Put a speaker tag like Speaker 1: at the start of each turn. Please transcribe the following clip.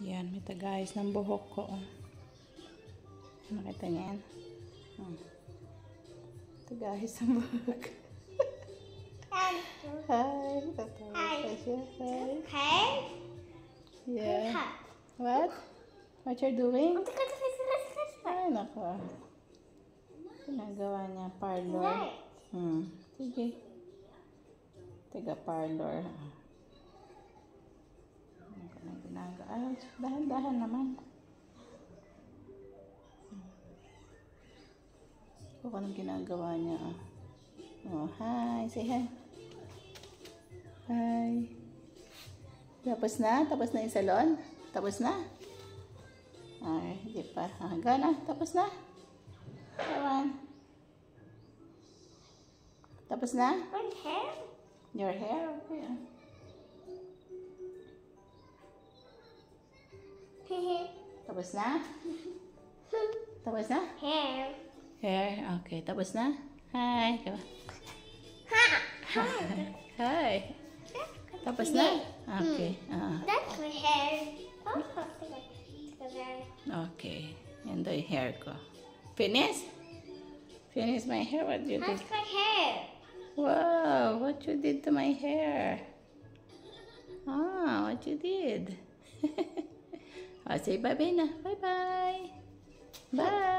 Speaker 1: Yan, may tagayos ng buhok ko. Oh. Nakita niya yan? Hmm. Tagayos ng buhok. Hi, siya. Hi.
Speaker 2: Okay.
Speaker 1: Yeah. What? What you're doing? Ay, nako. Ginagawa niya parlor. Hmm. Sige. Taga parlor. Ano ka na ginagawa? Ay, dahan-dahan naman. Ano ka nang ginagawa niya? ah. Oh, hi. Say hi. Hi. Tapos na? Tapos na yung salon? Tapos na? Ay, hindi pa. Hanggang na. Tapos na? On. Tapos na?
Speaker 2: Okay.
Speaker 1: Your hair? Okay. Tapos na? Tapos na?
Speaker 2: Hair.
Speaker 1: Hair? Okay. Tapos na? Hi.
Speaker 2: Ha.
Speaker 1: Hi. Tapos na? Okay. Ah.
Speaker 2: That's my hair. Okay.
Speaker 1: And the hair ko. Finish? Finish my hair? What you did?
Speaker 2: That's my hair.
Speaker 1: Wow, what you did to my hair? Ah, what you did? Oh, say bye-bye na. Bye-bye. Bye.